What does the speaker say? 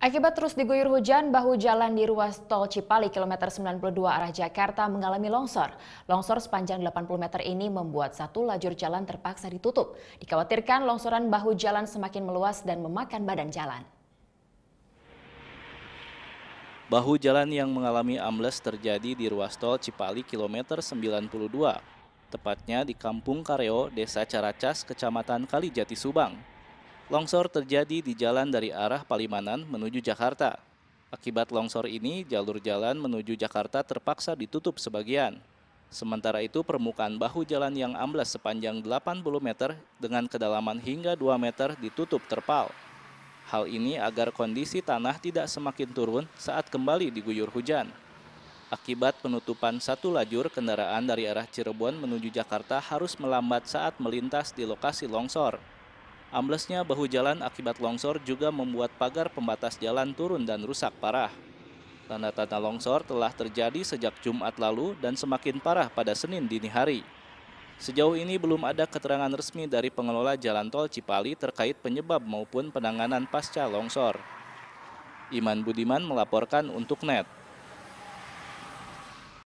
Akibat terus diguyur hujan, bahu jalan di ruas tol Cipali kilometer 92 arah Jakarta mengalami longsor. Longsor sepanjang 80 meter ini membuat satu lajur jalan terpaksa ditutup. Dikhawatirkan longsoran bahu jalan semakin meluas dan memakan badan jalan. Bahu jalan yang mengalami ambles terjadi di ruas tol Cipali kilometer 92, tepatnya di Kampung Kareo, Desa Caracas, Kecamatan Kalijati, Subang. Longsor terjadi di jalan dari arah Palimanan menuju Jakarta. Akibat longsor ini, jalur jalan menuju Jakarta terpaksa ditutup sebagian. Sementara itu, permukaan bahu jalan yang amblas sepanjang 80 meter dengan kedalaman hingga 2 meter ditutup terpal. Hal ini agar kondisi tanah tidak semakin turun saat kembali diguyur hujan. Akibat penutupan satu lajur, kendaraan dari arah Cirebon menuju Jakarta harus melambat saat melintas di lokasi longsor. Amblesnya bahu jalan akibat longsor juga membuat pagar pembatas jalan turun dan rusak parah. Tanda-tanda longsor telah terjadi sejak Jumat lalu dan semakin parah pada Senin dini hari. Sejauh ini belum ada keterangan resmi dari pengelola jalan tol Cipali terkait penyebab maupun penanganan pasca longsor. Iman Budiman melaporkan untuk NET.